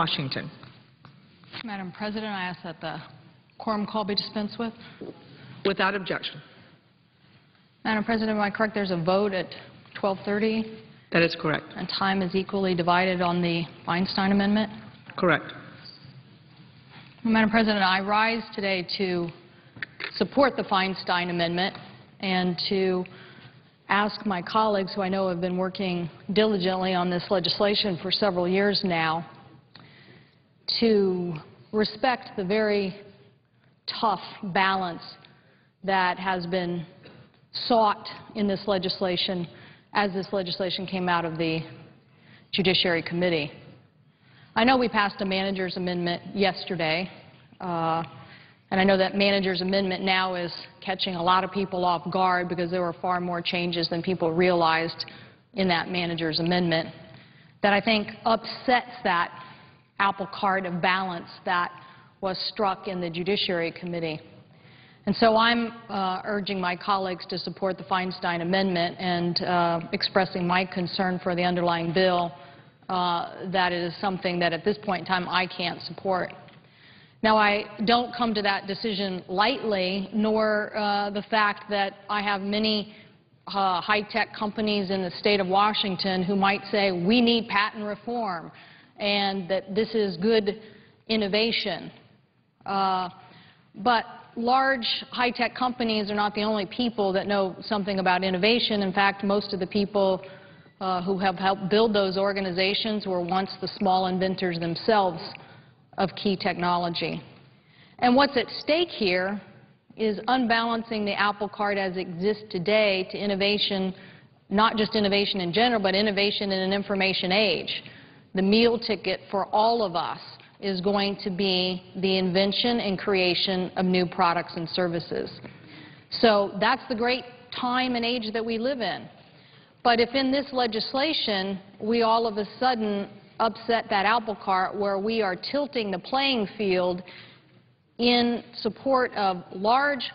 Washington. Madam President, I ask that the quorum call be dispensed with. Without objection. Madam President, am I correct, there's a vote at 12:30, That is correct. and time is equally divided on the Feinstein Amendment? Correct. Madam President, I rise today to support the Feinstein Amendment and to ask my colleagues, who I know have been working diligently on this legislation for several years now, to respect the very tough balance that has been sought in this legislation as this legislation came out of the Judiciary Committee. I know we passed a manager's amendment yesterday, uh, and I know that manager's amendment now is catching a lot of people off guard because there were far more changes than people realized in that manager's amendment that I think upsets that apple cart of balance that was struck in the Judiciary Committee. And so I'm uh, urging my colleagues to support the Feinstein Amendment and uh, expressing my concern for the underlying bill uh, that it is something that at this point in time I can't support. Now, I don't come to that decision lightly, nor uh, the fact that I have many uh, high-tech companies in the state of Washington who might say we need patent reform and that this is good innovation. Uh, but large high-tech companies are not the only people that know something about innovation. In fact, most of the people uh, who have helped build those organizations were once the small inventors themselves of key technology. And what's at stake here is unbalancing the apple cart as it exists today to innovation, not just innovation in general, but innovation in an information age. The meal ticket for all of us is going to be the invention and creation of new products and services. So that's the great time and age that we live in. But if in this legislation we all of a sudden upset that apple cart where we are tilting the playing field in support of large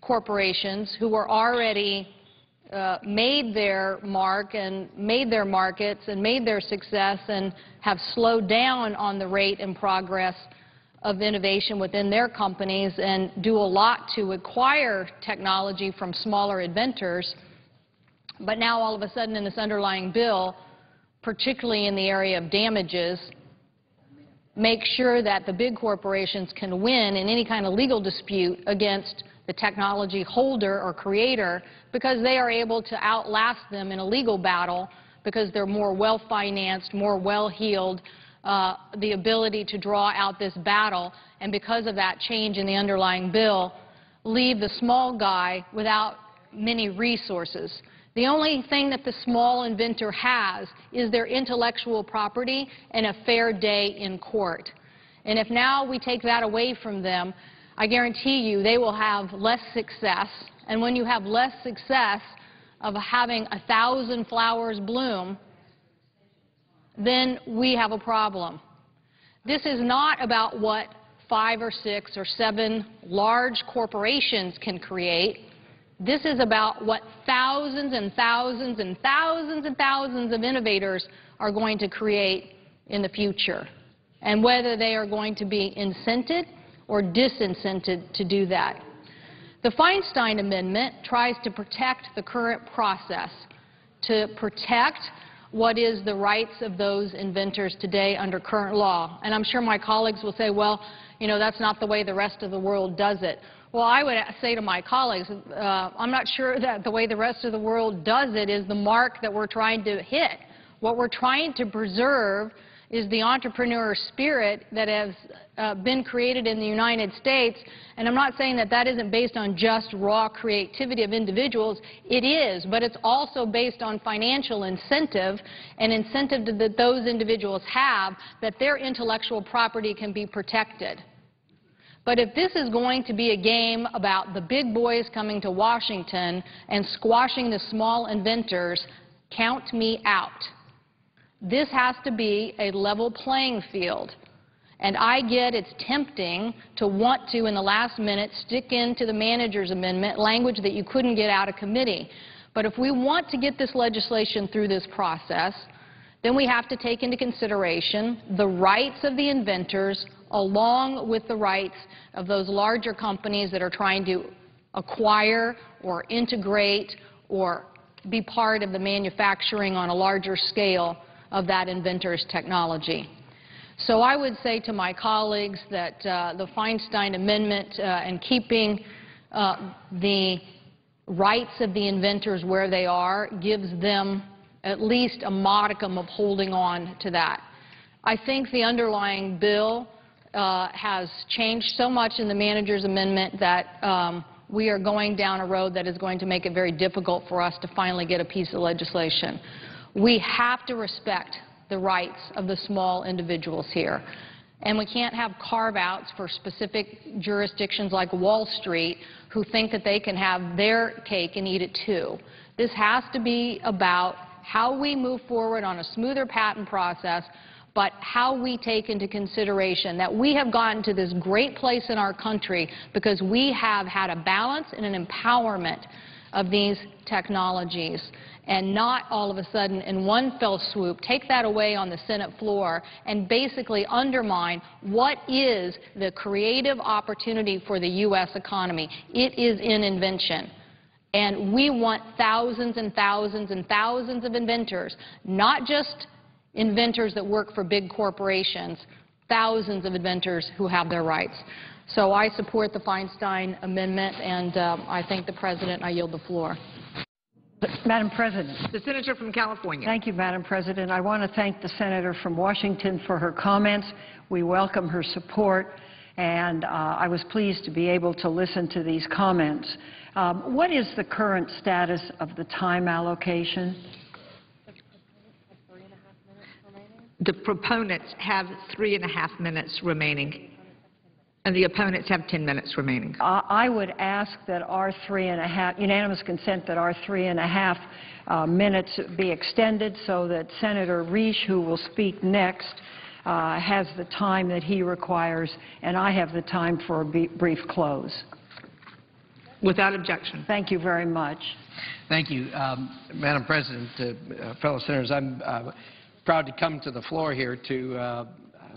corporations who are already uh, made their mark and made their markets and made their success and have slowed down on the rate and progress of innovation within their companies and do a lot to acquire technology from smaller inventors. But now all of a sudden in this underlying bill, particularly in the area of damages, make sure that the big corporations can win in any kind of legal dispute against the technology holder or creator because they are able to outlast them in a legal battle because they're more well-financed, more well-heeled, uh, the ability to draw out this battle, and because of that change in the underlying bill, leave the small guy without many resources. The only thing that the small inventor has is their intellectual property and a fair day in court. And if now we take that away from them, I guarantee you they will have less success. And when you have less success of having a thousand flowers bloom, then we have a problem. This is not about what five or six or seven large corporations can create. This is about what thousands and thousands and thousands and thousands of innovators are going to create in the future, and whether they are going to be incented or disincented to do that. The Feinstein Amendment tries to protect the current process, to protect what is the rights of those inventors today under current law. And I'm sure my colleagues will say, well, you know, that's not the way the rest of the world does it. Well, I would say to my colleagues, uh, I'm not sure that the way the rest of the world does it is the mark that we're trying to hit. What we're trying to preserve is the entrepreneur spirit that has uh, been created in the United States. And I'm not saying that that isn't based on just raw creativity of individuals. It is, but it's also based on financial incentive and incentive that those individuals have that their intellectual property can be protected. But if this is going to be a game about the big boys coming to Washington and squashing the small inventors, count me out. This has to be a level playing field. And I get it's tempting to want to, in the last minute, stick into the manager's amendment language that you couldn't get out of committee. But if we want to get this legislation through this process, then we have to take into consideration the rights of the inventors along with the rights of those larger companies that are trying to acquire or integrate or be part of the manufacturing on a larger scale of that inventor's technology. So I would say to my colleagues that uh, the Feinstein Amendment uh, and keeping uh, the rights of the inventors where they are gives them at least a modicum of holding on to that. I think the underlying bill uh, has changed so much in the manager's amendment that um, we are going down a road that is going to make it very difficult for us to finally get a piece of legislation. We have to respect the rights of the small individuals here. And we can't have carve-outs for specific jurisdictions like Wall Street who think that they can have their cake and eat it too. This has to be about how we move forward on a smoother patent process, but how we take into consideration that we have gotten to this great place in our country because we have had a balance and an empowerment of these technologies and not all of a sudden in one fell swoop take that away on the Senate floor and basically undermine what is the creative opportunity for the U.S. economy. It is in invention. And we want thousands and thousands and thousands of inventors, not just inventors that work for big corporations, thousands of inventors who have their rights. So I support the Feinstein Amendment, and um, I thank the President. I yield the floor. Madam President. The senator from California. Thank you, Madam President. I want to thank the senator from Washington for her comments. We welcome her support, and uh, I was pleased to be able to listen to these comments. Um, what is the current status of the time allocation? The proponents have three and a half minutes remaining, and the opponents have 10 minutes remaining. Uh, I would ask that our three and a half, unanimous consent that our three and a half uh, minutes be extended so that Senator Risch, who will speak next, uh, has the time that he requires, and I have the time for a brief close. Without objection. Thank you very much. Thank you. Um, Madam President, uh, uh, fellow senators, I'm uh, proud to come to the floor here to uh,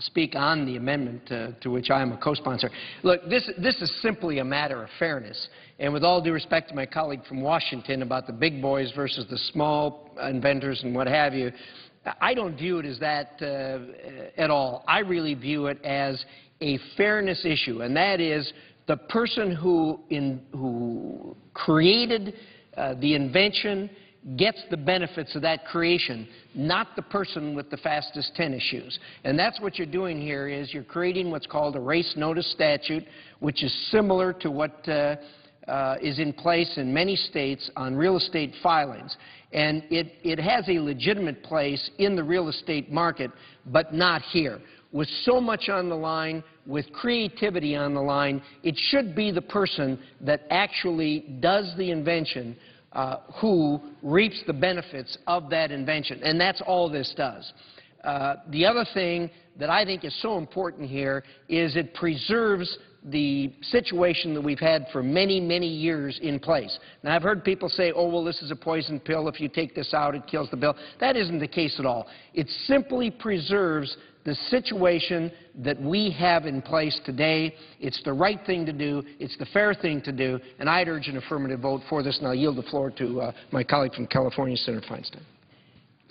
speak on the amendment uh, to which I am a co-sponsor. Look, this, this is simply a matter of fairness. And with all due respect to my colleague from Washington about the big boys versus the small inventors and what have you, I don't view it as that uh, at all. I really view it as a fairness issue, and that is the person who, in, who created uh, the invention gets the benefits of that creation, not the person with the fastest tennis shoes. And that's what you're doing here is you're creating what's called a race notice statute, which is similar to what uh, uh, is in place in many states on real estate filings. And it, it has a legitimate place in the real estate market, but not here. With so much on the line, with creativity on the line, it should be the person that actually does the invention uh, who reaps the benefits of that invention. And that's all this does. Uh, the other thing that I think is so important here is it preserves the situation that we've had for many, many years in place. Now, I've heard people say, oh, well, this is a poison pill. If you take this out, it kills the bill. That isn't the case at all. It simply preserves the situation that we have in place today. It's the right thing to do. It's the fair thing to do. And I'd urge an affirmative vote for this. And I'll yield the floor to uh, my colleague from California, Senator Feinstein.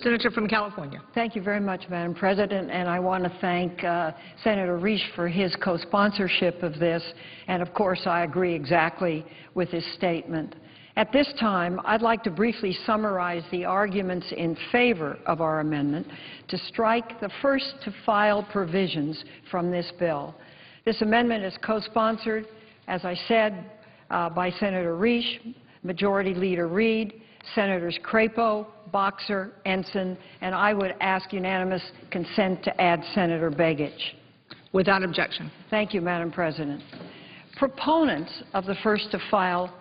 Senator from California. Thank you very much, Madam President, and I want to thank uh, Senator Risch for his co-sponsorship of this, and of course I agree exactly with his statement. At this time, I'd like to briefly summarize the arguments in favor of our amendment to strike the first-to-file provisions from this bill. This amendment is co-sponsored, as I said, uh, by Senator Risch, Majority Leader Reid, Senators Crapo, Boxer, Ensign, and I would ask unanimous consent to add Senator Begich. Without objection. Thank you, Madam President. Proponents of the first-to-file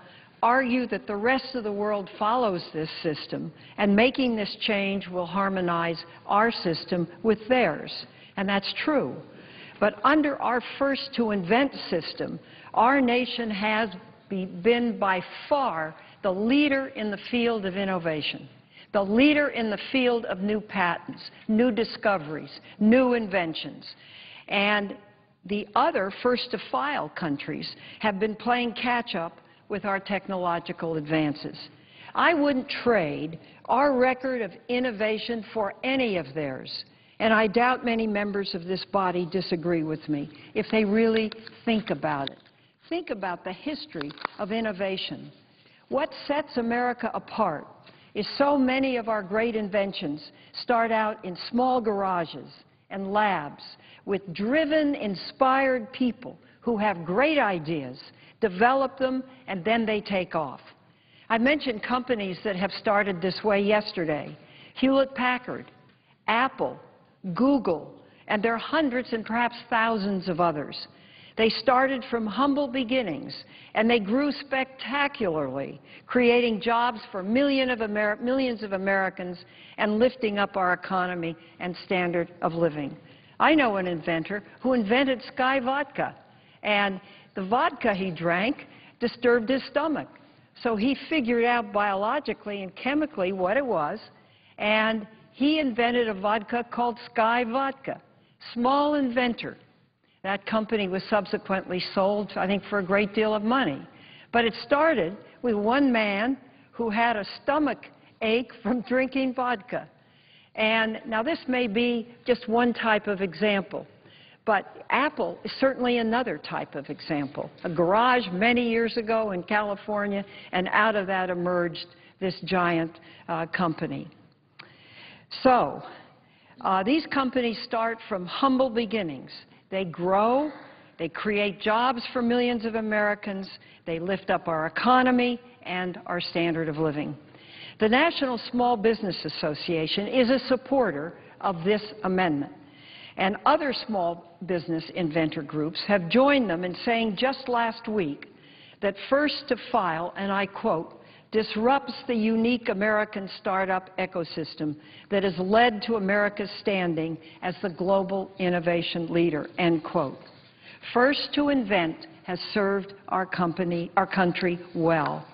argue that the rest of the world follows this system, and making this change will harmonize our system with theirs. And that's true. But under our first-to-invent system, our nation has be, been by far the leader in the field of innovation. the leader in the field of new patents, new discoveries, new inventions. And the other first-to-file countries have been playing catch-up with our technological advances. I wouldn't trade our record of innovation for any of theirs, and I doubt many members of this body disagree with me if they really think about it. Think about the history of innovation. What sets America apart is so many of our great inventions start out in small garages and labs with driven, inspired people who have great ideas, develop them, and then they take off. I mentioned companies that have started this way yesterday. Hewlett-Packard, Apple, Google, and there are hundreds and perhaps thousands of others. They started from humble beginnings, and they grew spectacularly, creating jobs for million of Amer millions of Americans and lifting up our economy and standard of living. I know an inventor who invented Skyy Vodka, and the vodka he drank disturbed his stomach. So he figured out biologically and chemically what it was, and he invented a vodka called Skyy Vodka. Small inventor. That company was subsequently sold, I think, for a great deal of money. But it started with one man who had a stomach ache from drinking vodka. And now this may be just one type of example, but Apple is certainly another type of example. A garage many years ago in California, and out of that emerged this giant uh, company. So, uh, these companies start from humble beginnings. They grow, they create jobs for millions of Americans, they lift up our economy and our standard of living. The National Small Business Association is a supporter of this amendment. And other small business inventor groups have joined them in saying just last week that first to file, and I quote, disrupts the unique American startup ecosystem that has led to America's standing as the global innovation leader, end quote. First to invent has served our company, our country well.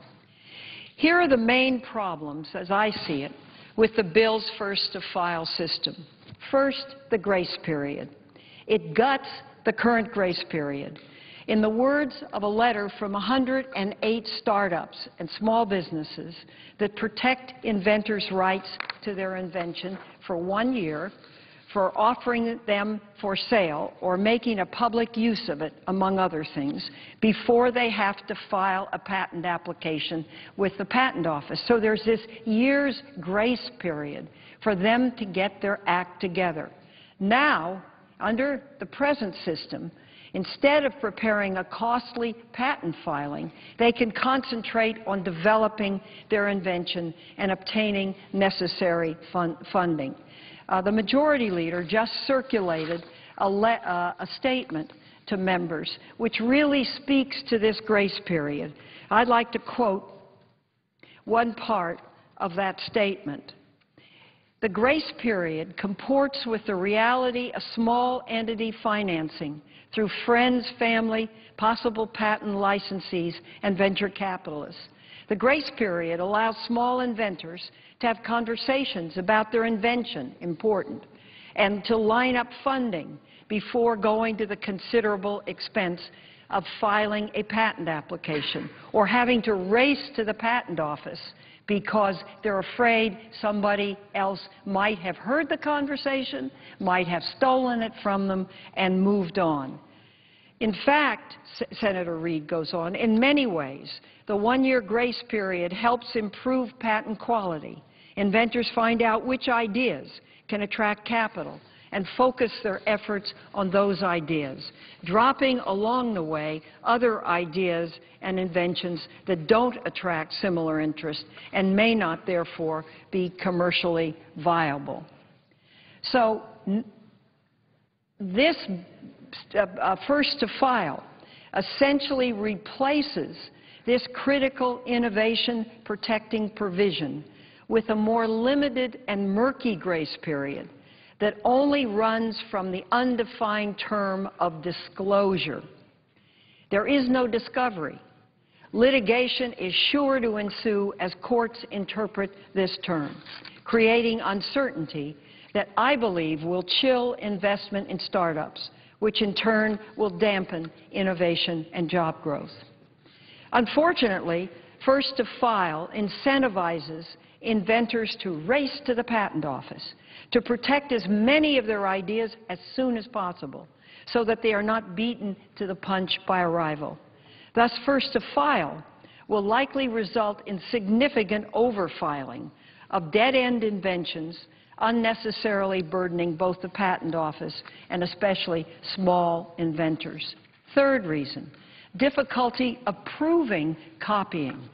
Here are the main problems, as I see it, with the bill's first to file system. First, the grace period. It guts the current grace period. In the words of a letter from 108 startups and small businesses that protect inventors' rights to their invention for one year, for offering them for sale or making a public use of it, among other things, before they have to file a patent application with the Patent Office. So there's this year's grace period for them to get their act together. Now, under the present system, instead of preparing a costly patent filing, they can concentrate on developing their invention and obtaining necessary fun funding. Uh, the majority leader just circulated a, uh, a statement to members which really speaks to this grace period. I'd like to quote one part of that statement. The grace period comports with the reality of small entity financing through friends, family, possible patent licensees, and venture capitalists. The grace period allows small inventors to have conversations about their invention, important, and to line up funding before going to the considerable expense of filing a patent application or having to race to the patent office because they're afraid somebody else might have heard the conversation, might have stolen it from them, and moved on. In fact, S Senator Reid goes on, in many ways, the one-year grace period helps improve patent quality. Inventors find out which ideas can attract capital and focus their efforts on those ideas, dropping along the way other ideas and inventions that don't attract similar interest and may not, therefore, be commercially viable. So this uh, uh, first to file essentially replaces this critical innovation protecting provision with a more limited and murky grace period that only runs from the undefined term of disclosure. There is no discovery. Litigation is sure to ensue as courts interpret this term, creating uncertainty that I believe will chill investment in startups, which in turn will dampen innovation and job growth. Unfortunately, First to File incentivizes inventors to race to the patent office to protect as many of their ideas as soon as possible so that they are not beaten to the punch by a rival. Thus, First to File will likely result in significant overfiling of dead-end inventions unnecessarily burdening both the patent office and especially small inventors. Third reason, difficulty approving copying.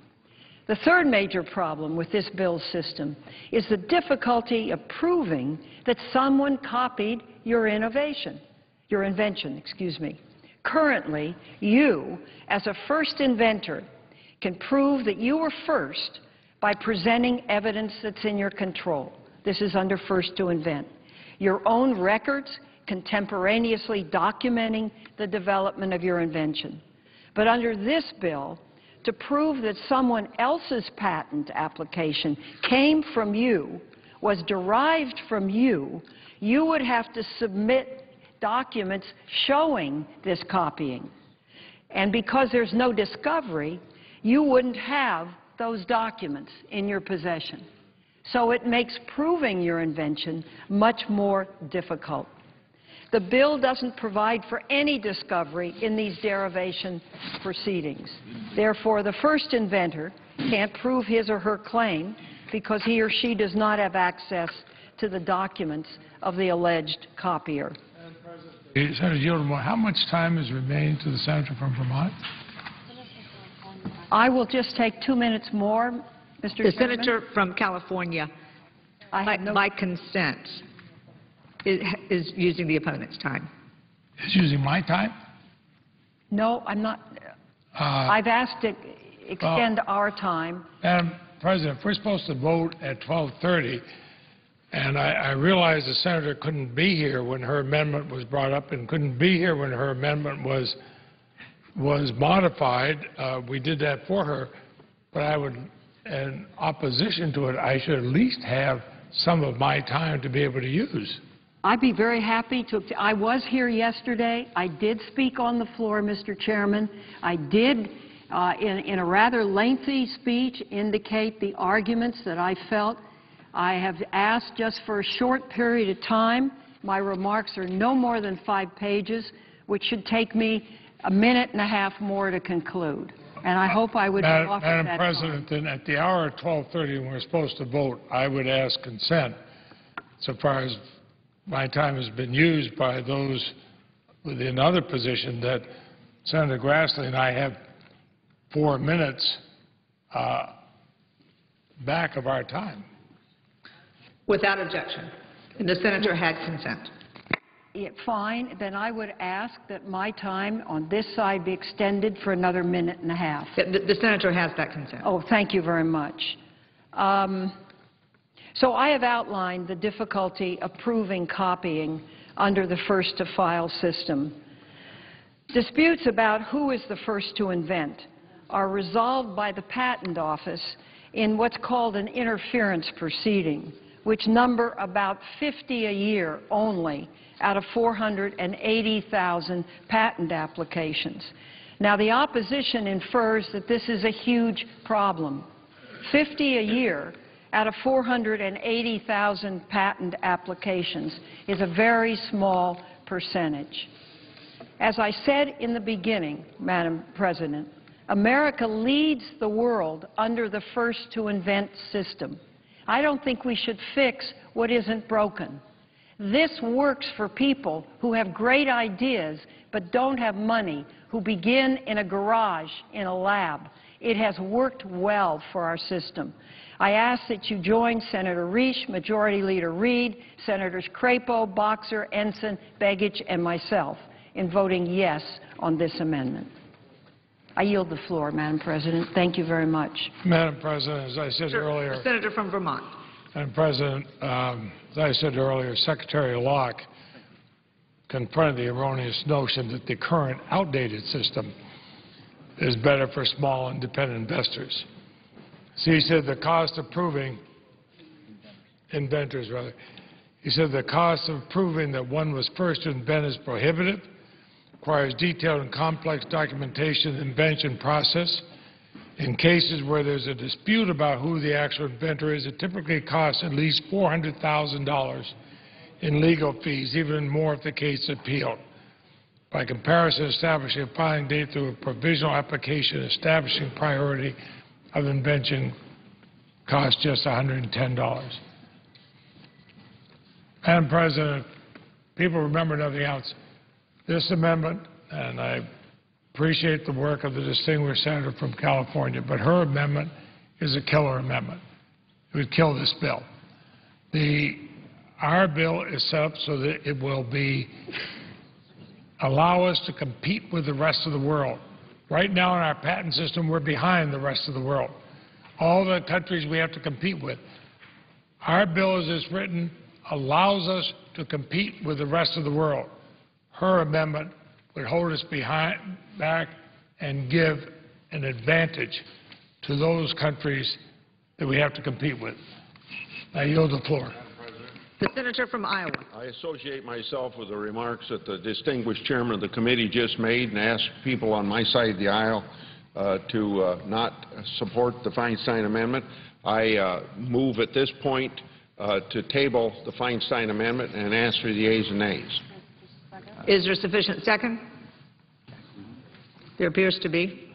The third major problem with this bill's system is the difficulty of proving that someone copied your innovation, your invention, excuse me. Currently, you, as a first inventor, can prove that you were first by presenting evidence that's in your control. This is under first to invent. Your own records contemporaneously documenting the development of your invention. But under this bill, to prove that someone else's patent application came from you, was derived from you, you would have to submit documents showing this copying. And because there's no discovery, you wouldn't have those documents in your possession. So it makes proving your invention much more difficult. The bill doesn't provide for any discovery in these derivation proceedings. Therefore, the first inventor can't prove his or her claim because he or she does not have access to the documents of the alleged copier. Senator Yieldamore, how much time is remaining to the senator from Vermont? I will just take two minutes more, Mr. The Chairman. senator from California, I by have no- by consent, is is using the opponent's time. Is using my time? No, I'm not. Uh, I've asked to extend our time. Madam President, if we're supposed to vote at 12:30, and I I realize the senator couldn't be here when her amendment was brought up and couldn't be here when her amendment was was modified, uh, we did that for her, but I would, in opposition to it, I should at least have some of my time to be able to use. I'd be very happy to, I was here yesterday. I did speak on the floor, Mr. Chairman. I did, uh, in, in a rather lengthy speech, indicate the arguments that I felt. I have asked just for a short period of time. My remarks are no more than five pages, which should take me a minute and a half more to conclude. And I hope I would Madam offered Madam that time. President, then at the hour of 12:30 when we're supposed to vote, I would ask consent, so far as my time has been used by those within another position, that Senator Grassley and I have four minutes uh, back of our time. Without objection. And the senator had consent. Yeah, Fine, then I would ask that my time on this side be extended for another minute and a half. The the senator has that consent. Oh, thank you very much. Um, So I have outlined the difficulty of proving copying under the first-to-file system. Disputes about who is the first to invent are resolved by the Patent Office in what's called an interference proceeding, which number about 50 a year only out of 480,000 patent applications. Now, the opposition infers that this is a huge problem. 50 a year out of 480,000 patent applications is a very small percentage. As I said in the beginning, Madam President, America leads the world under the first to invent system. I don't think we should fix what isn't broken. This works for people who have great ideas but don't have money, who begin in a garage, in a lab. It has worked well for our system. I ask that you join Senator Risch, Majority Leader Reid, Senators Crapo, Boxer, Ensign, Begich, and myself in voting yes on this amendment. I yield the floor, Madam President. Thank you very much. Madam President, as I said earlier, The senator from Vermont. Madam President, um, as I said earlier, Secretary Locke confronted the erroneous notion that the current outdated system is better for small independent investors. So he said the cost of proving, inventors rather, he said the cost of proving that one was first to invent is prohibitive, requires detailed and complex documentation invention process. In cases where there's a dispute about who the actual inventor is, it typically costs at least $400,000 in legal fees, even more if the case is appealed. By comparison, establishing a filing date through a provisional application establishing priority of invention costs just $110. Madam President, people remember nothing else. This amendment, and I appreciate the work of the distinguished senator from California, but her amendment is a killer amendment. It would kill this bill. The, our bill is set up so that it will be, allow us to compete with the rest of the world. Right now in our patent system, we're behind the rest of the world. All the countries we have to compete with. Our bill as it's written allows us to compete with the rest of the world. Her amendment would hold us behind, back and give an advantage to those countries that we have to compete with. I yield the floor. The senator from Iowa. I associate myself with the remarks that the distinguished chairman of the committee just made and ask people on my side of the aisle uh, to uh, not support the Feinstein amendment. I uh, move at this point uh, to table the Feinstein amendment and ask for the yeas and nays. Is there sufficient second? There appears to be.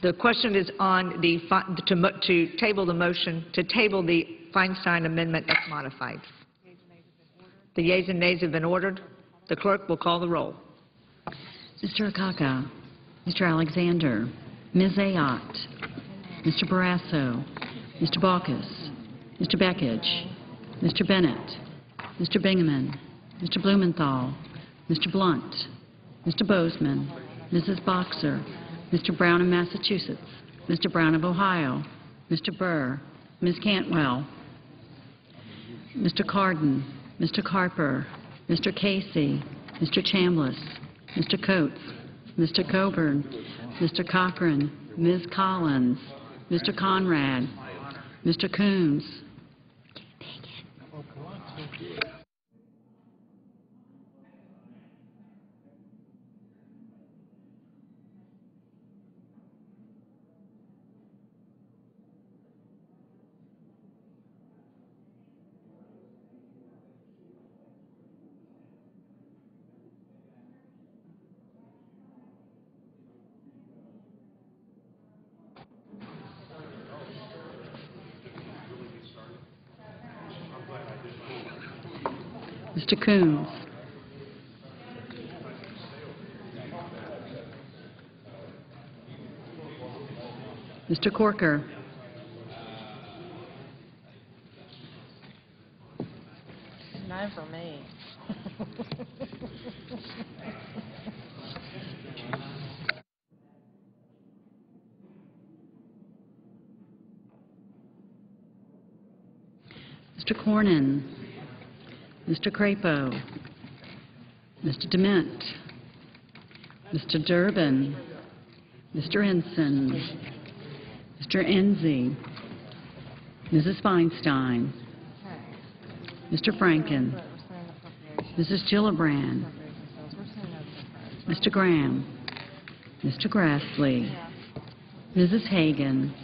The question is on the, to to table the motion, to table the Feinstein amendment as modified. The yeas and nays have been ordered. The clerk will call the roll. Mr. Akaka, Mr. Alexander, Ms. Ayotte, Mr. Barrasso, Mr. Baucus, Mr. Begich, Mr. Bennet, Mr. Bingaman, Mr. Blumenthal, Mr. Blunt, Mr. Boozman, Mrs. Boxer, Mr. Brown of Massachusetts, Mr. Brown of Ohio, Mr. Burr, Ms. Cantwell, Mr. Cardin, Mr. Carper, Mr. Casey, Mr. Chambliss, Mr. Coats, Mr. Coburn, Mr. Cochran, Ms. Collins, Mr. Conrad, Mr. Coons, Mr. Coons, Mr. Corker, None for me. Mr. Cornyn, Mr. Crapo, Mr. DeMint, Mr. Durbin, Mr. Ensign, Mr. Enzi, Mrs. Feinstein, Mr. Franken, Mrs. Gillibrand, Mr. Graham, Mr. Grassley, Mrs. Hagan,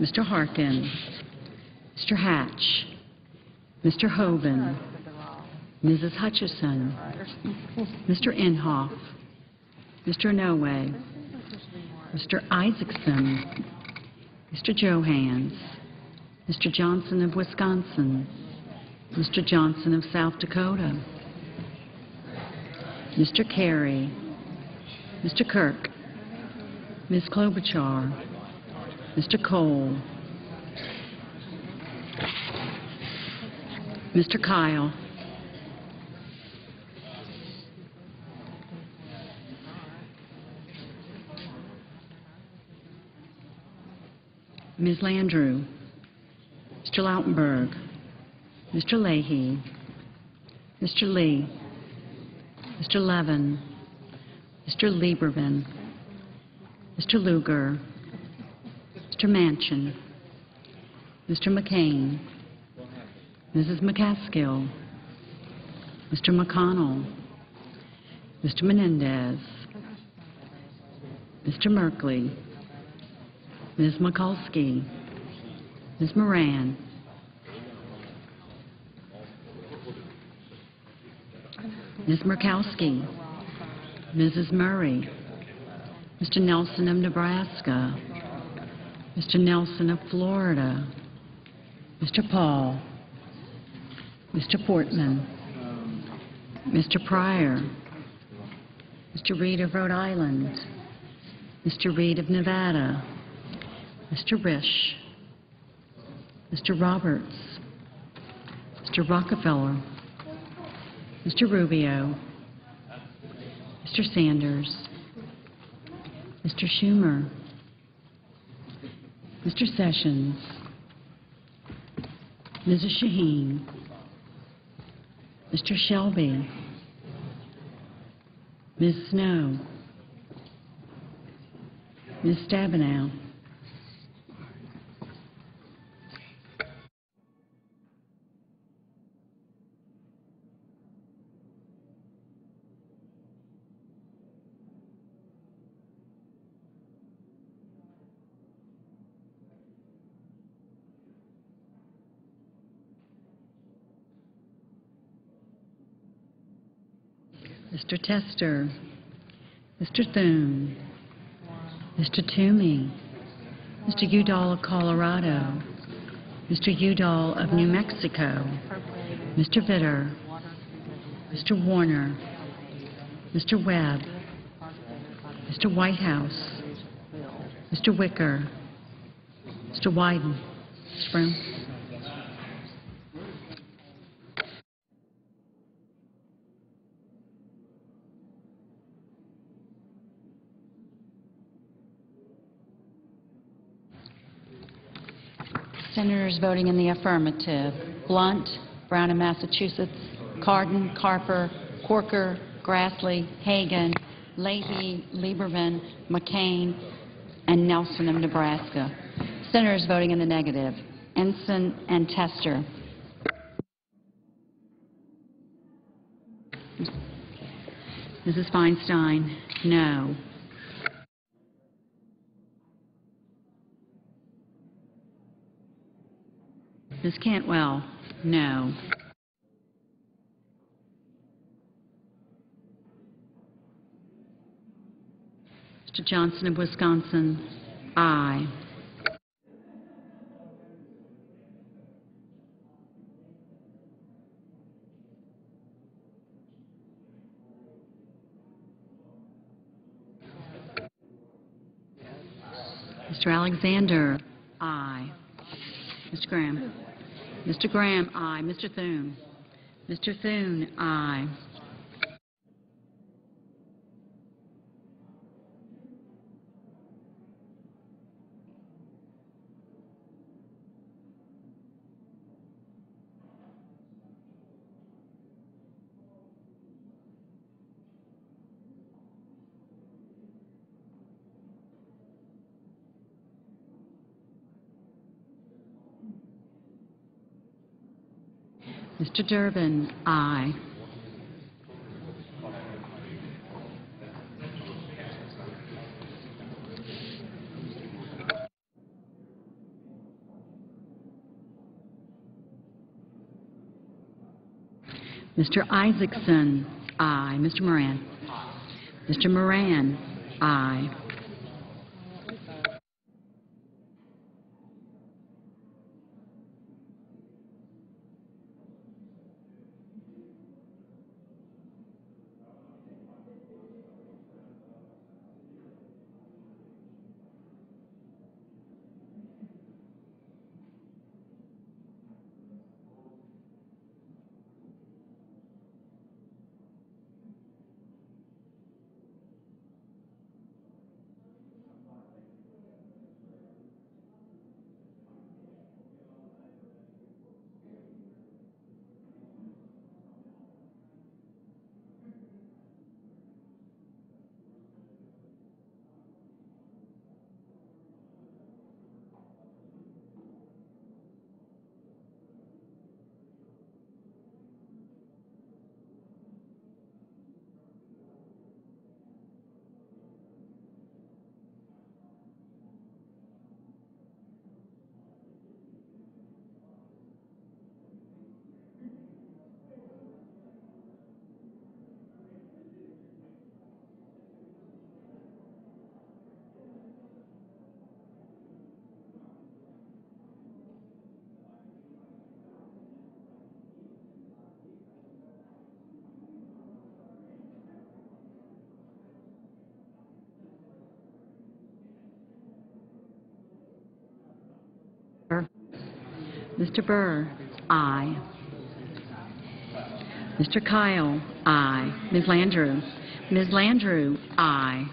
Mr. Harkin, Mr. Hatch, Mr. Hoeven, Mrs. Hutchison, Mr. Inhofe, Mr. Inouye, Mr. Isakson, Mr. Johanns, Mr. Johnson of Wisconsin, Mr. Johnson of South Dakota, Mr. Kerry, Mr. Kirk, Ms. Klobuchar, Mr. Kohl, Mr. Kyl, Ms. Landrieu, Mr. Lautenberg, Mr. Leahy, Mr. Lee, Mr. Levin, Mr. Lieberman, Mr. Lugar, Mr. Manchin, Mr. McCain, Mrs. McCaskill, Mr. McConnell, Mr. Menendez, Mr. Merkley, Ms. Mikulski, Ms. Moran, Ms. Murkowski, Mrs. Murray, Mr. Nelson of Nebraska, Mr. Nelson of Florida, Mr. Paul, Mr. Portman, Mr. Pryor, Mr. Reed of Rhode Island, Mr. Reid of Nevada, Mr. Risch, Mr. Roberts, Mr. Rockefeller, Mr. Rubio, Mr. Sanders, Mr. Schumer, Mr. Sessions, Mrs. Shaheen, Mr. Shelby, Ms. Snowe, Ms. Stabenow, Mr. Tester, Mr. Thune, Mr. Toomey, Mr. Udall of Colorado, Mr. Udall of New Mexico, Mr. Vitter, Mr. Warner, Mr. Webb, Mr. Whitehouse, Mr. Wicker, Mr. Wyden, Mr. Brown. Senators voting in the affirmative. Blunt, Brown in Massachusetts, Cardin, Carper, Corker, Grassley, Hagan, Leahy, Lieberman, McCain, and Nelson of Nebraska. Senators voting in the negative. Ensign and Tester. Mrs. Feinstein, no. Ms. Cantwell, no. Mr. Johnson of Wisconsin, aye. Mr. Alexander, aye. Mr. Graham. Mr. Graham, aye. Mr. Thune. Mr. Thune, aye. Mr. Durbin, aye. Mr. Isakson, aye. Mr. Moran. Mr. Moran, aye. Mr. Burr, aye. Mr. Kyl, aye. Ms. Landrieu, Ms. Landrieu, aye.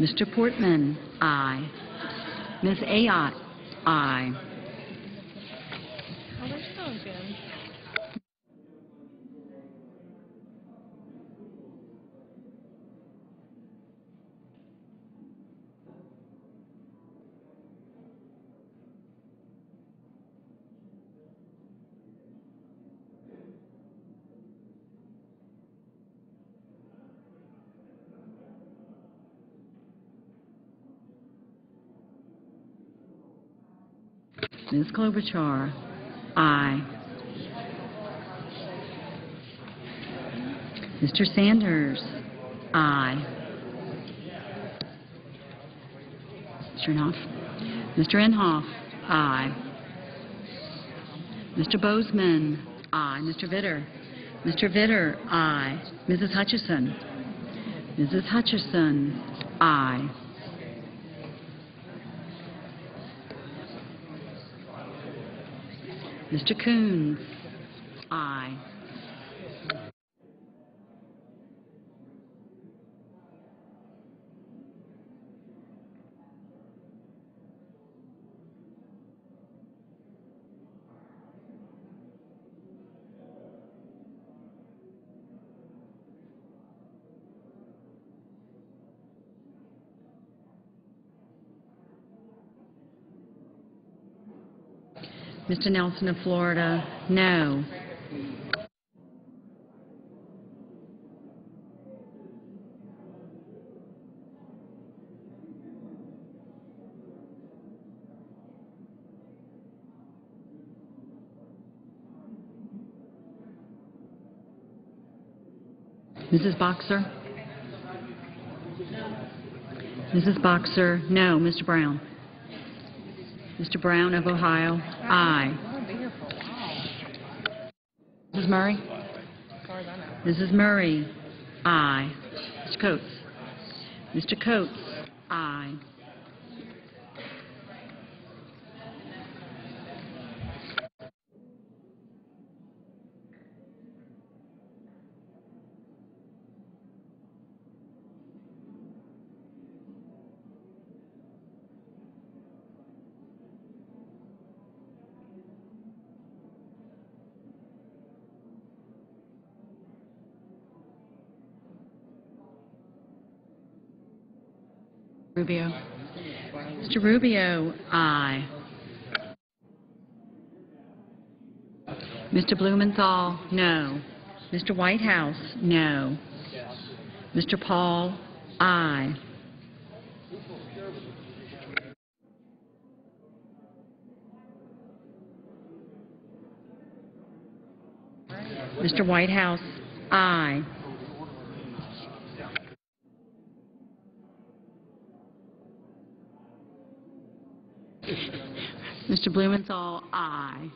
Mr. Portman, aye. Ms. Ayotte, aye. Ms. Klobuchar, aye. Mr. Sanders, aye. Mr. Inhofe? Mr. Inhofe, aye. Mr. Boozman, aye. Mr. Vitter? Mr. Vitter, aye. Mrs. Hutchison? Mrs. Hutchison, aye. Mr. Coons? Aye. Mr. Nelson of Florida, no. Mrs. Boxer? Mrs. Boxer, no. Mr. Brown? Mr. Brown of Ohio, aye. I'm gonna be here for a while, Mrs. Murray? as far as I know. Mrs. Murray, aye. Mr. Coats? Mr. Coats, aye. Rubio. Mr. Rubio, aye. Mr. Blumenthal, no. Mr. Whitehouse, no. Mr. Paul, aye. Mr. Whitehouse, aye. Mr. Blumenthal, aye.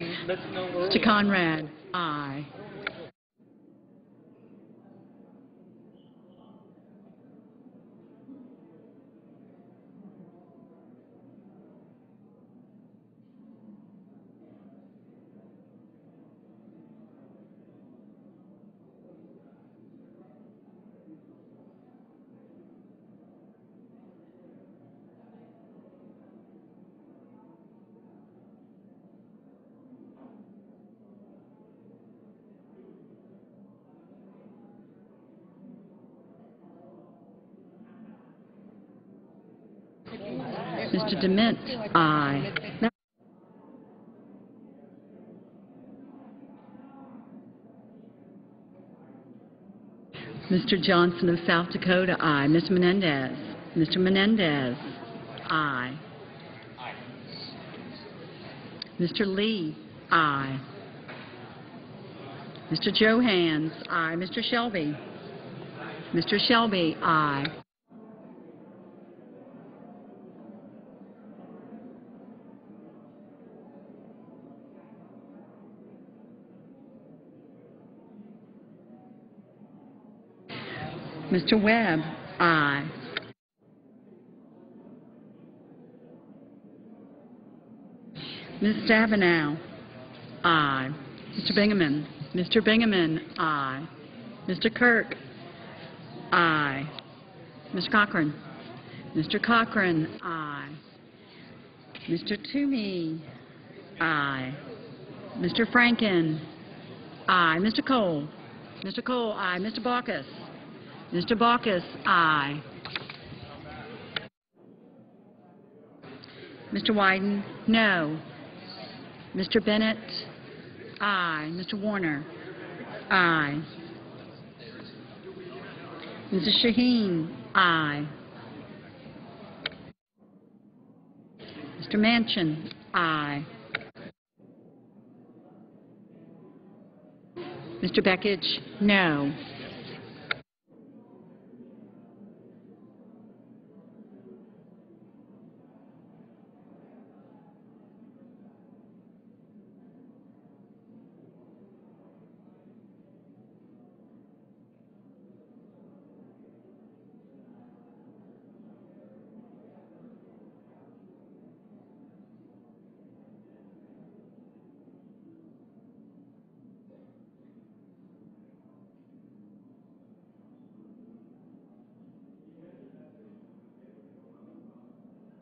Mr. Conrad, aye. Mr. DeMint, aye. Mr. Johnson of South Dakota, aye. Mr. Menendez. Mr. Menendez, aye. Mr. Lee, aye. Mr. Johanns, aye. Mr. Shelby. Mr. Shelby, aye. Mr. Webb? Aye. Ms. Stabenow? Aye. Mr. Bingaman? Mr. Bingaman? Aye. Mr. Kirk? Aye. Mr. Cochran? Mr. Cochran? Aye. Mr. Toomey? Aye. Mr. Franken? Aye. Mr. Kohl? Mr. Kohl? Aye. Mr. Baucus? Mr. Baucus? Aye. Mr. Wyden? No. Mr. Bennet? Aye. Mr. Warner? Aye. Mrs. Shaheen? Aye. Mr. Manchin? Aye. Mr. Begich? No.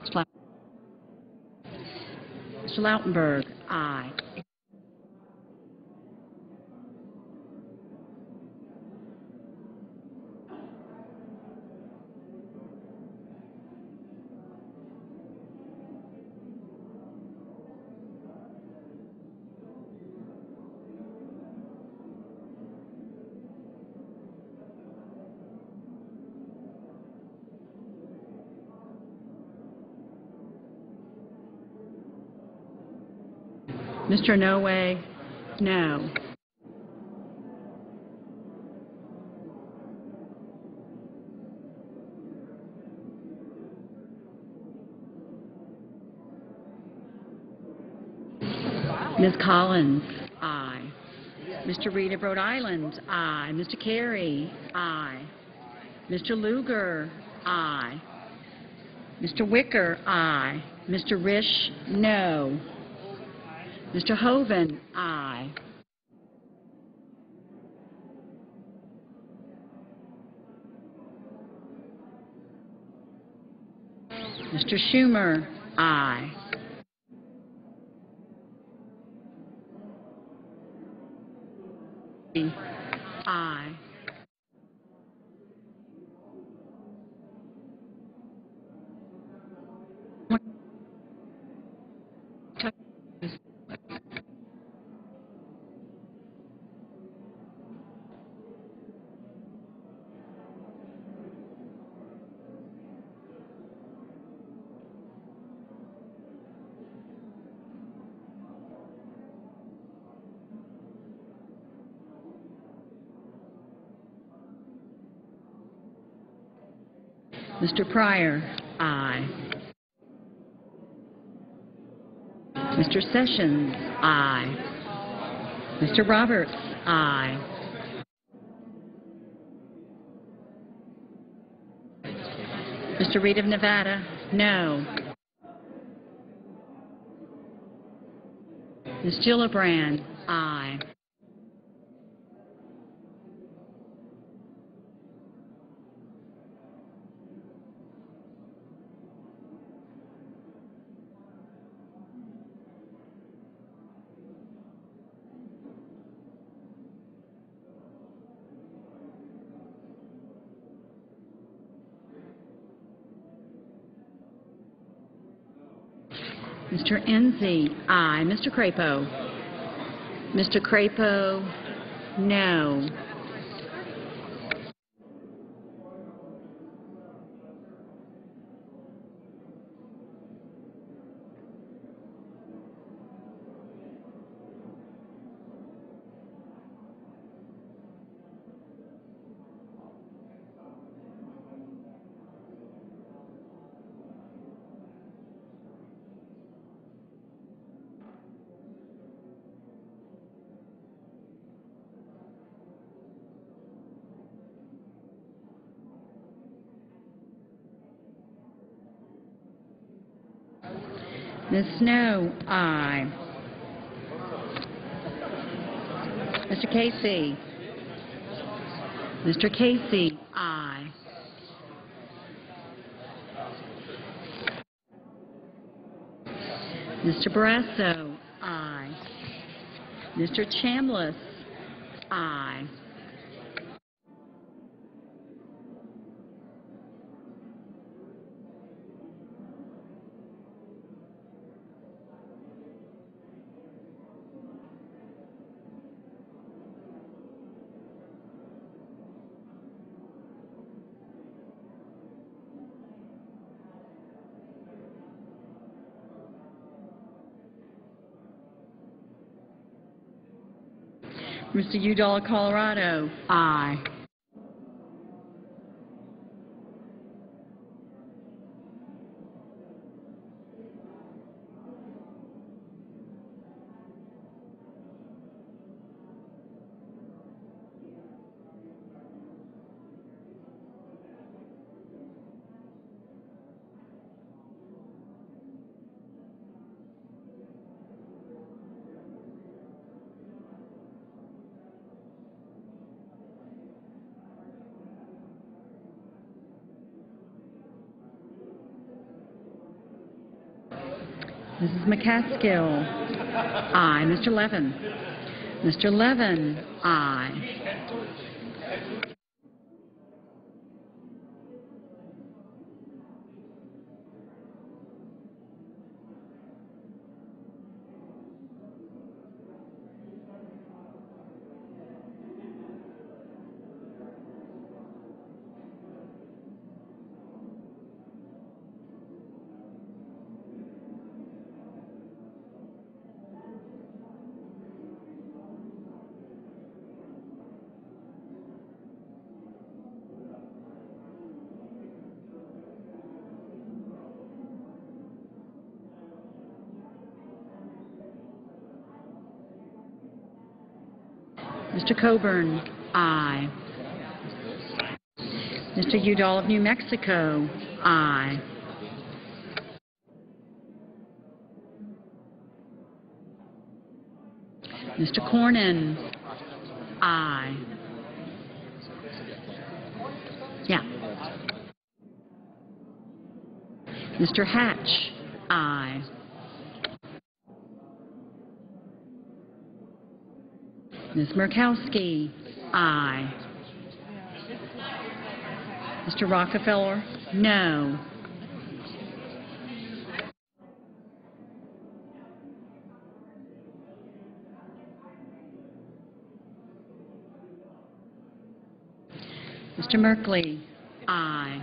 Mr. Lautenberg? Aye. Mr. No Way? No. Ms. Collins? Aye. Mr. Reed of Rhode Island? Aye. Mr. Kerry? Aye. Mr. Lugar? Aye. Mr. Wicker? Aye. Mr. Risch? No. Mr. Hoeven? Aye. Mr. Schumer? Aye. Aye. Mr. Pryor? Aye. Mr. Sessions? Aye. Mr. Roberts? Aye. Mr. Reid of Nevada? No. Ms. Gillibrand? Aye. Mr. Enzi? Aye. Mr. Crapo? Mr. Crapo? No. Ms. Snowe, aye. Mr. Casey? Mr. Casey, aye. Mr. Barrasso, aye. Mr. Chambliss, aye. Mr. Udall, Colorado, aye. Mrs. McCaskill, aye. Mr. Levin? Mr. Levin, aye. Mr. Coburn, aye. Mr. Udall of New Mexico, aye. Mr. Cornyn, aye. Yeah. Mr. Hatch, aye. Ms. Murkowski, aye. Mr. Rockefeller, no. Mr. Merkley, aye.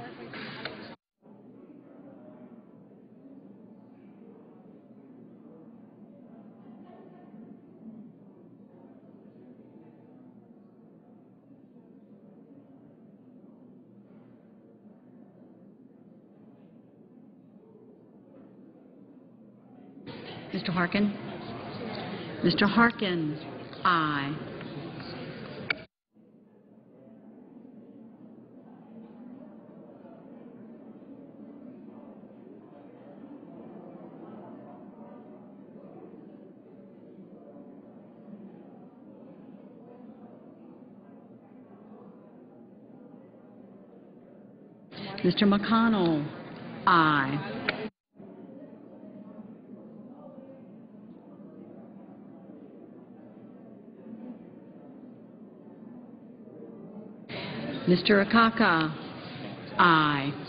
Mr. Harkin? Mr. Harkin, aye. Mr. McConnell, aye. Mr. Akaka, aye.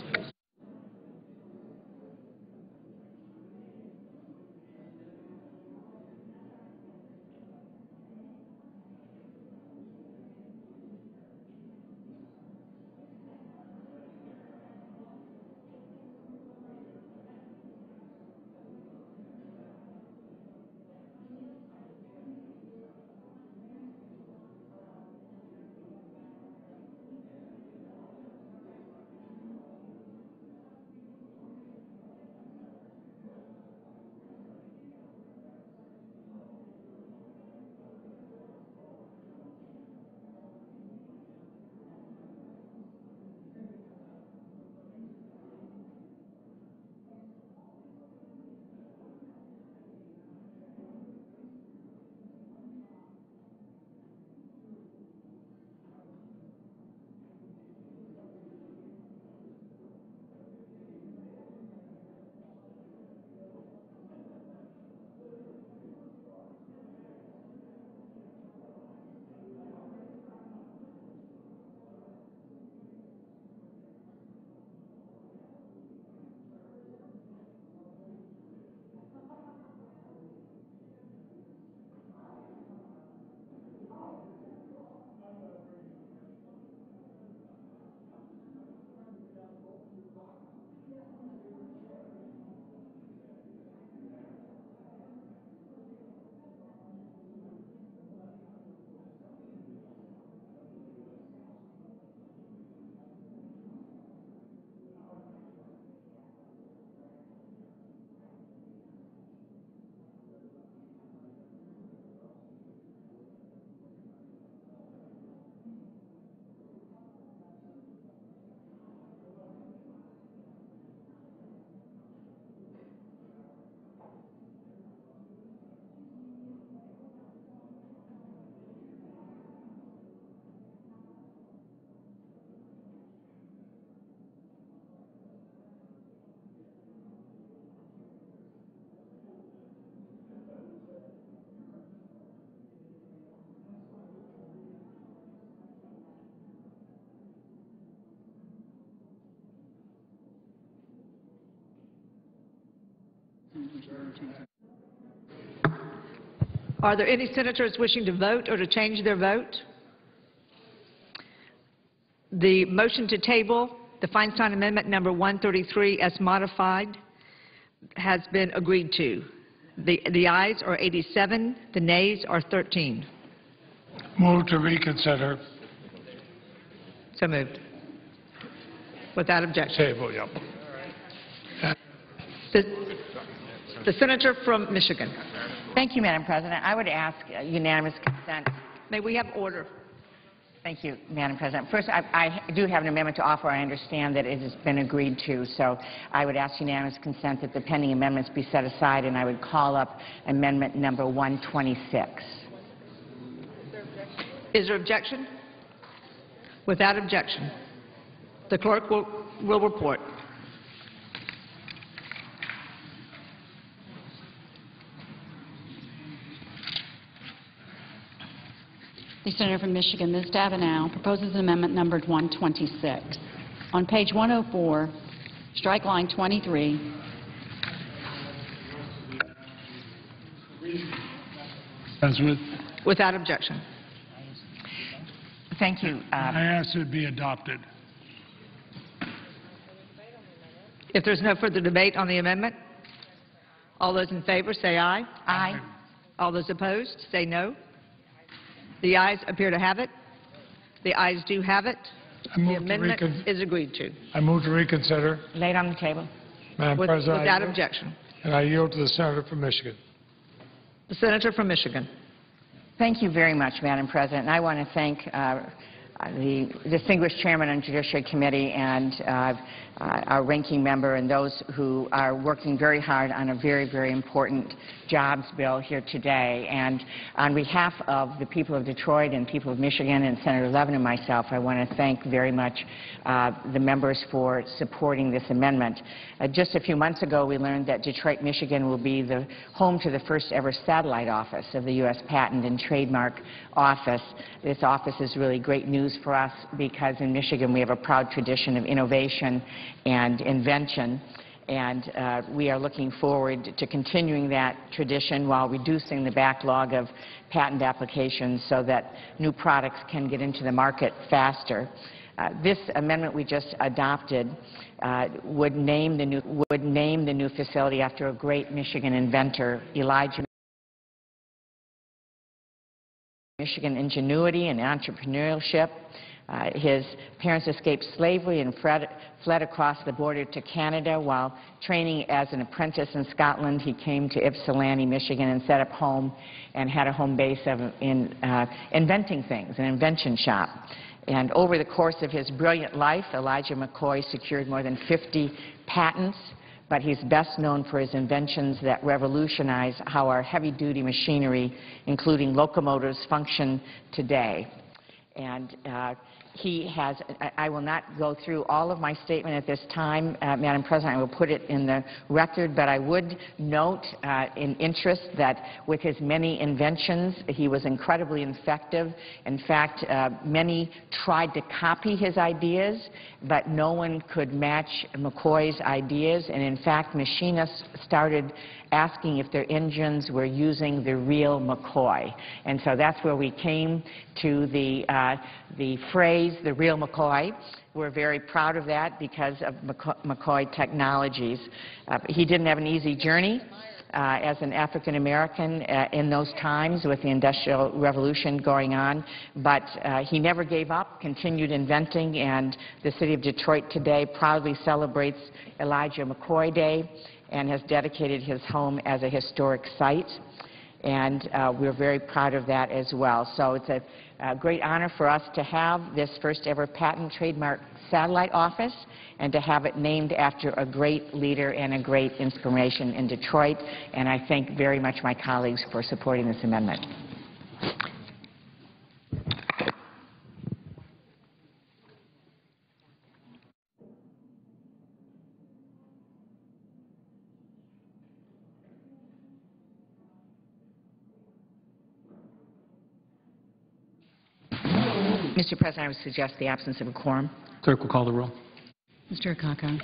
Are there any senators wishing to vote or to change their vote? The motion to table, the Feinstein Amendment Number 133 as modified, has been agreed to. The the ayes are 87, the nays are 13. Move to reconsider. So moved. Without objection. Table, yep. The the senator from Michigan. Thank you, Madam President. I would ask uh, unanimous consent. May we have order? Thank you, Madam President. First, I I do have an amendment to offer. I understand that it has been agreed to, so I would ask unanimous consent that the pending amendments be set aside, and I would call up amendment number 126. Is there objection? Without objection. The clerk will will report. The senator from Michigan, Ms. Stabenow, proposes amendment numbered 126. On page 104, strike line 23, President, Without objection. Thank you. uh, I ask it be adopted. If there's no further debate on the amendment, all those in favor say aye. Aye. All those opposed, say no. The ayes appear to have it. The ayes do have it. I The move to amendment recon, is agreed to, I move to reconsider, Laid on the table. Madam with- President. Without yield- objection. And I yield to the senator from Michigan. The senator from Michigan. Thank you very much, Madam President. And I want to thank uh, the distinguished chairman on Judiciary Committee and uh, uh, our ranking member and those who are working very hard on a very, very important jobs bill here today. And on behalf of the people of Detroit and people of Michigan and Senator Levin and myself, I want to thank very much uh, the members for supporting this amendment. Uh, just a few months ago, we learned that Detroit, Michigan will be the home to the first ever satellite office of the U.S. Patent and Trademark Office. This office is really great news for us because in Michigan we have a proud tradition of innovation and invention. And uh, we are looking forward to continuing that tradition while reducing the backlog of patent applications so that new products can get into the market faster. Uh, This amendment we just adopted uh, would name the new would name the new facility after a great Michigan inventor, Elijah Michigan ingenuity and entrepreneurship. Uh, his parents escaped slavery and fled, fled across the border to Canada. While training as an apprentice in Scotland, he came to Ypsilanti, Michigan, and set up home and had a home base of, in uh, inventing things, an invention shop. And over the course of his brilliant life, Elijah McCoy secured more than 50 patents, but he's best known for his inventions that revolutionize how our heavy-duty machinery, including locomotives, function today. And uh, he has, I, will not go through all of my statement at this time, uh, Madam President. I will put it in the record, but I would note uh, in interest that with his many inventions, he was incredibly effective. In fact, uh, many tried to copy his ideas, but no one could match McCoy's ideas. And in fact, machinists started asking if their engines were using the real McCoy. And so that's where we came to the, uh, the phrase, the real McCoy. We're very proud of that because of McCoy, Technologies. Uh, he didn't have an easy journey. Uh, as an African American uh, in those times with the Industrial Revolution going on, but uh, he never gave up, continued inventing, and the city of Detroit today proudly celebrates Elijah McCoy Day and has dedicated his home as a historic site. And uh, we're very proud of that as well. So it's a, a great honor for us to have this first ever patent trademark satellite office and to have it named after a great leader and a great inspiration in Detroit. And I thank very much my colleagues for supporting this amendment. Mr. President, I would suggest the absence of a quorum. Clerk will call the roll. Mr. Akaka.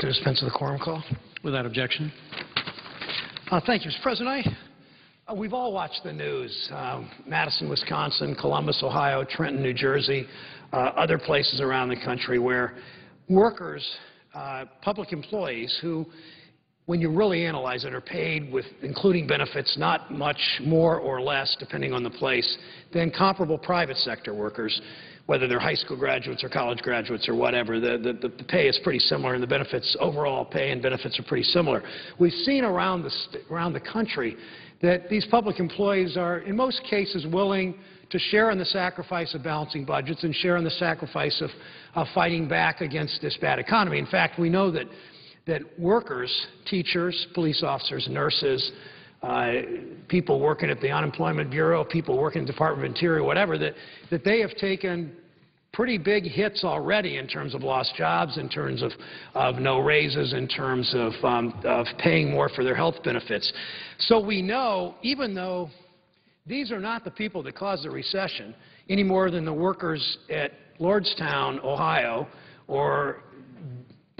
To dispense with the quorum call. Without objection. Uh, Thank you, Mr. President. I, we've all watched the news, um, Madison, Wisconsin, Columbus, Ohio, Trenton, New Jersey, uh, other places around the country where workers, uh, public employees who, when you really analyze it, are paid with, including benefits, not much more or less, depending on the place, than comparable private sector workers, whether they're high school graduates or college graduates or whatever. The, the, the pay is pretty similar, and the benefits, overall pay and benefits are pretty similar. We've seen around the, around the country that these public employees are, in most cases, willing to share in the sacrifice of balancing budgets and share in the sacrifice of, of fighting back against this bad economy. In fact, we know that, that workers, teachers, police officers, nurses, uh, people working at the Unemployment Bureau, people working at the Department of Interior, whatever, that, that they have taken pretty big hits already in terms of lost jobs, in terms of, of no raises, in terms of, um, of paying more for their health benefits. So we know, even though these are not the people that caused the recession any more than the workers at Lordstown, Ohio, or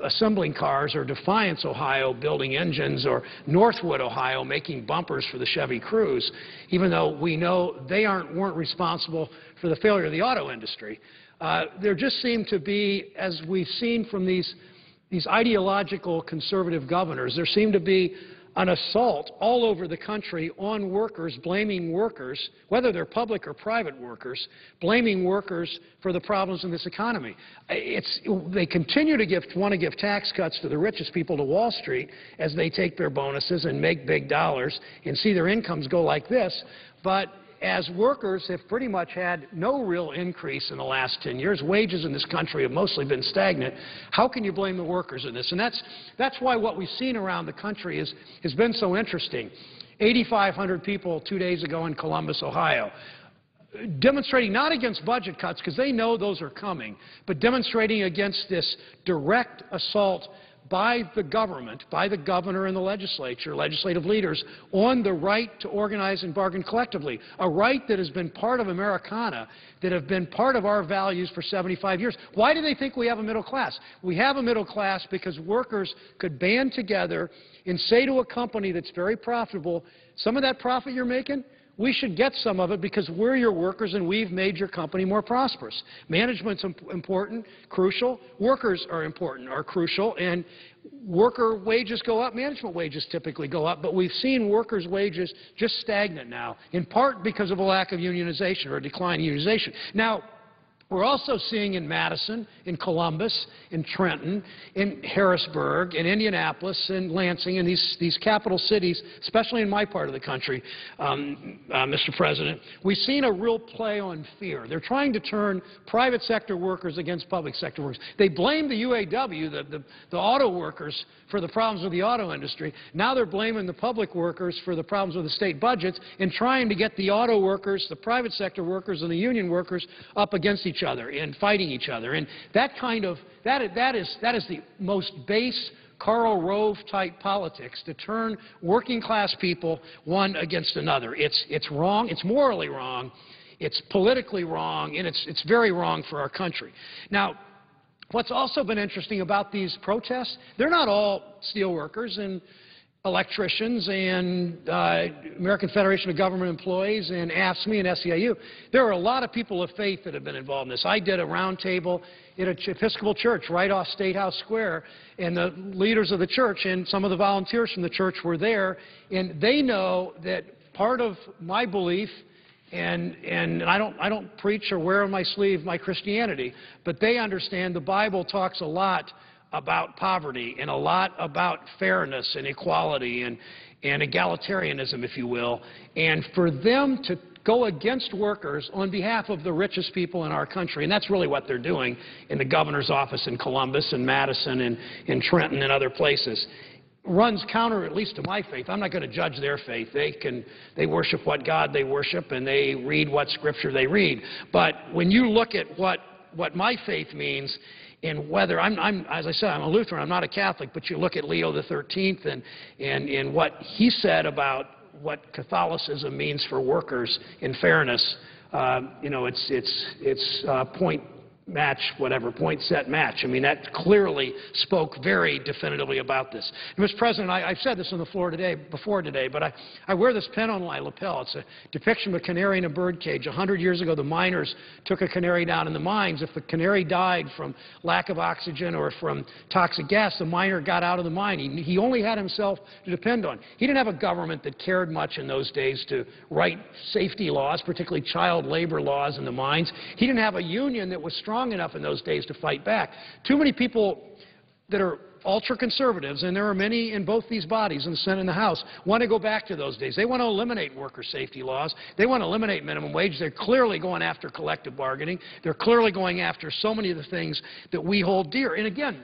assembling cars, or Defiance, Ohio, building engines, or Northwood, Ohio, making bumpers for the Chevy Cruze, even though we know they aren't, weren't responsible for the failure of the auto industry. Uh, there just seem to be, as we've seen from these, these ideological conservative governors, there seem to be an assault all over the country on workers, blaming workers, whether they're public or private workers, blaming workers for the problems in this economy. It's, they continue to give, want to give tax cuts to the richest people to Wall Street as they take their bonuses and make big dollars and see their incomes go like this. But as workers have pretty much had no real increase in the last 10 years, wages in this country have mostly been stagnant, how can you blame the workers in this? And that's, that's why what we've seen around the country is, has been so interesting. 8,500 people two days ago in Columbus, Ohio, demonstrating not against budget cuts, because they know those are coming, but demonstrating against this direct assault by the government, by the governor and the legislature, legislative leaders, on the right to organize and bargain collectively, a right that has been part of Americana, that have been part of our values for 75 years. Why do they think we have a middle class? We have a middle class because workers could band together and say to a company that's very profitable, some of that profit you're making, we should get some of it because we're your workers and we've made your company more prosperous. Management's important, crucial. Workers are important, are crucial. And worker wages go up, management wages typically go up, but we've seen workers' wages just stagnant now, in part because of a lack of unionization or a decline in unionization. Now, we're also seeing in Madison, in Columbus, in Trenton, in Harrisburg, in Indianapolis, in Lansing, in these, these capital cities, especially in my part of the country, um, uh, Mr. President, we've seen a real play on fear. They're trying to turn private sector workers against public sector workers. They blame the UAW, the, the, the auto workers, for the problems with the auto industry. Now they're blaming the public workers for the problems with the state budgets and trying to get the auto workers, the private sector workers, and the union workers up against each other and fighting each other. And that kind of, that, that, is, that is the most base Karl Rove type politics to turn working class people one against another. It's, it's wrong, it's morally wrong, it's politically wrong, and it's, it's very wrong for our country. Now, What's also been interesting about these protests, they're not all steelworkers and electricians and uh, American Federation of Government Employees and AFSCME and SEIU. There are a lot of people of faith that have been involved in this. I did a roundtable at an Episcopal church right off State House Square, and the leaders of the church and some of the volunteers from the church were there, and they know that part of my belief and, and I, don't, I don't preach or wear on my sleeve my Christianity, but they understand the Bible talks a lot about poverty and a lot about fairness and equality and, and egalitarianism, if you will. And for them to go against workers on behalf of the richest people in our country, and that's really what they're doing in the governor's office in Columbus and Madison and in Trenton and other places, runs counter, at least to my faith. I'm not going to judge their faith. They can, they worship what God they worship, and they read what scripture they read. But when you look at what, what my faith means, and whether I'm, I'm, as I said, I'm a Lutheran, I'm not a Catholic, but you look at Leo the 13th and, and, and what he said about what Catholicism means for workers in fairness, uh, you know, it's, it's, it's uh, point match, whatever, point set match. I mean, that clearly spoke very definitively about this. And, Mr. President, I, I've said this on the floor today, before today, but I, I wear this pen on my lapel. It's a depiction of a canary in a bird cage. A hundred years ago, the miners took a canary down in the mines. If the canary died from lack of oxygen or from toxic gas, the miner got out of the mine. He, he only had himself to depend on. He didn't have a government that cared much in those days to write safety laws, particularly child labor laws in the mines. He didn't have a union that was strong strong enough in those days to fight back. Too many people that are ultra-conservatives, and there are many in both these bodies, in the Senate and the House, want to go back to those days. They want to eliminate worker safety laws. They want to eliminate minimum wage. They're clearly going after collective bargaining. They're clearly going after so many of the things that we hold dear. And again,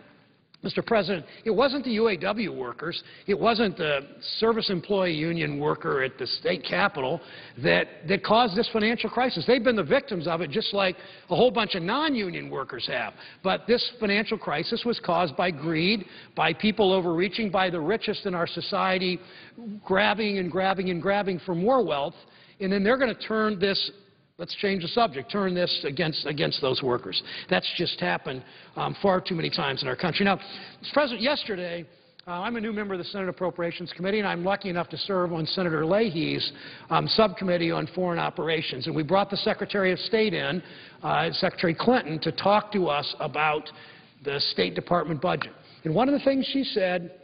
Mr. President, it wasn't the UAW workers, it wasn't the service employee union worker at the state capitol that, that caused this financial crisis. They've been the victims of it just like a whole bunch of non-union workers have. But this financial crisis was caused by greed, by people overreaching, by the richest in our society grabbing and grabbing and grabbing for more wealth, and then they're going to turn this Let's change the subject, turn this against, against those workers. That's just happened um, far too many times in our country. Now, Mr. President, yesterday, uh, I'm a new member of the Senate Appropriations Committee, and I'm lucky enough to serve on Senator Leahy's um, subcommittee on foreign operations. And we brought the Secretary of State in, uh, Secretary Clinton, to talk to us about the State Department budget. And one of the things she said,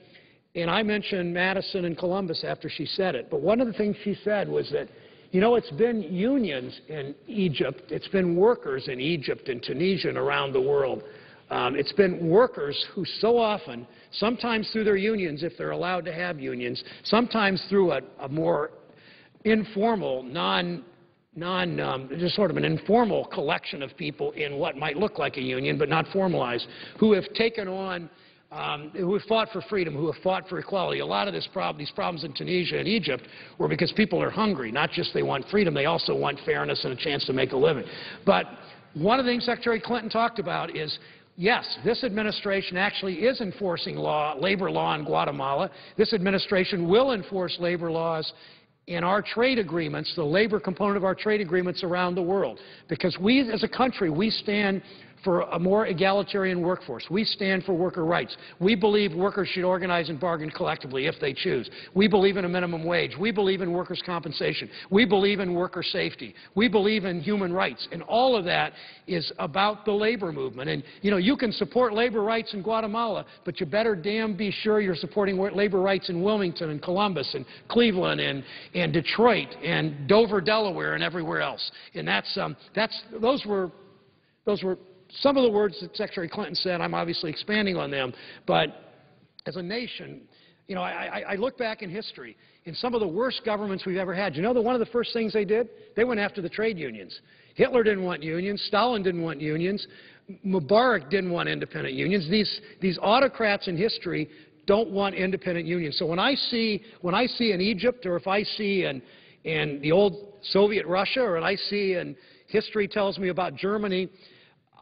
and I mentioned Madison and Columbus after she said it, but one of the things she said was that you know, it's been unions in Egypt, it's been workers in Egypt and Tunisia and around the world. Um, it's been workers who so often, sometimes through their unions, if they're allowed to have unions, sometimes through a, a more informal, non non, um, just sort of an informal collection of people in what might look like a union, but not formalized, who have taken on um, who have fought for freedom, who have fought for equality. A lot of this prob these problems in Tunisia and Egypt were because people are hungry. Not just they want freedom, they also want fairness and a chance to make a living. But one of the things Secretary Clinton talked about is yes, this administration actually is enforcing law, labor law in Guatemala. This administration will enforce labor laws in our trade agreements, the labor component of our trade agreements around the world. Because we, as a country, we stand for a more egalitarian workforce. We stand for worker rights. We believe workers should organize and bargain collectively if they choose. We believe in a minimum wage. We believe in workers' compensation. We believe in worker safety. We believe in human rights. And all of that is about the labor movement. And, you know, you can support labor rights in Guatemala, but you better damn be sure you're supporting labor rights in Wilmington and Columbus and Cleveland and, and Detroit and Dover, Delaware and everywhere else. And that's, um, that's, those were, those were some of the words that Secretary Clinton said, I'm obviously expanding on them, but as a nation, you know, I, I, look back in history, in some of the worst governments we've ever had, you know the, one of the first things they did? They went after the trade unions. Hitler didn't want unions. Stalin didn't want unions. Mubarak didn't want independent unions. These, these autocrats in history don't want independent unions. So when I see, when I see in Egypt or if I see in, in the old Soviet Russia or if I see in history tells me about Germany,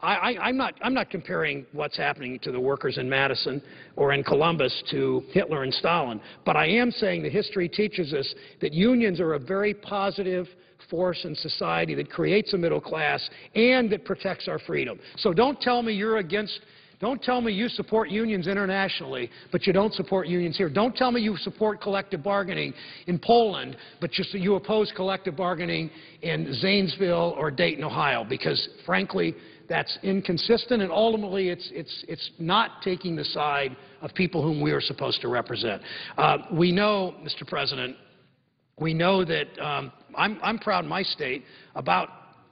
I, am not, I'm not comparing what's happening to the workers in Madison or in Columbus to Hitler and Stalin, but I am saying that history teaches us that unions are a very positive force in society that creates a middle class and that protects our freedom. So don't tell me you're against don't tell me you support unions internationally, but you don't support unions here. Don't tell me you support collective bargaining in Poland, but you oppose collective bargaining in Zanesville or Dayton, Ohio, because, frankly, that's inconsistent, and ultimately it's, it's, it's not taking the side of people whom we are supposed to represent. Uh, we know, Mr. President, we know that um, I'm, I'm proud in my state about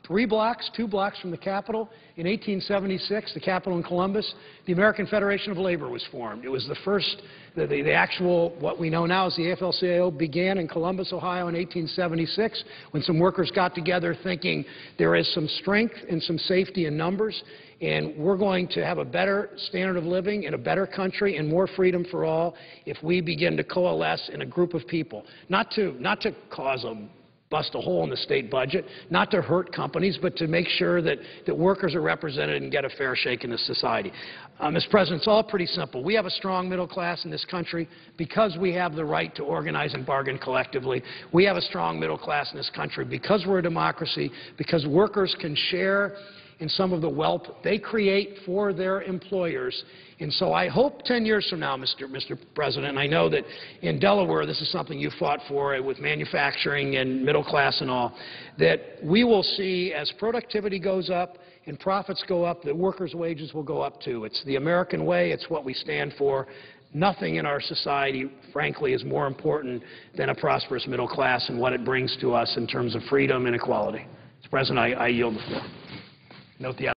three blocks, two blocks from the Capitol. In 1876, the Capitol in Columbus, the American Federation of Labor was formed. It was the first, the, the, the actual, what we know now as the AFL-CIO began in Columbus, Ohio in 1876 when some workers got together thinking there is some strength and some safety in numbers and we're going to have a better standard of living in a better country and more freedom for all if we begin to coalesce in a group of people, not to, not to cause a bust a hole in the state budget, not to hurt companies, but to make sure that, that workers are represented and get a fair shake in this society. Uh, Mr. President, it's all pretty simple. We have a strong middle class in this country because we have the right to organize and bargain collectively. We have a strong middle class in this country because we're a democracy, because workers can share in some of the wealth they create for their employers. And so I hope 10 years from now, Mr. Mr. President, and I know that in Delaware this is something you fought for eh, with manufacturing and middle class and all, that we will see as productivity goes up and profits go up, that workers' wages will go up too. It's the American way. It's what we stand for. Nothing in our society, frankly, is more important than a prosperous middle class and what it brings to us in terms of freedom and equality. Mr. President, I, I yield the floor. Note the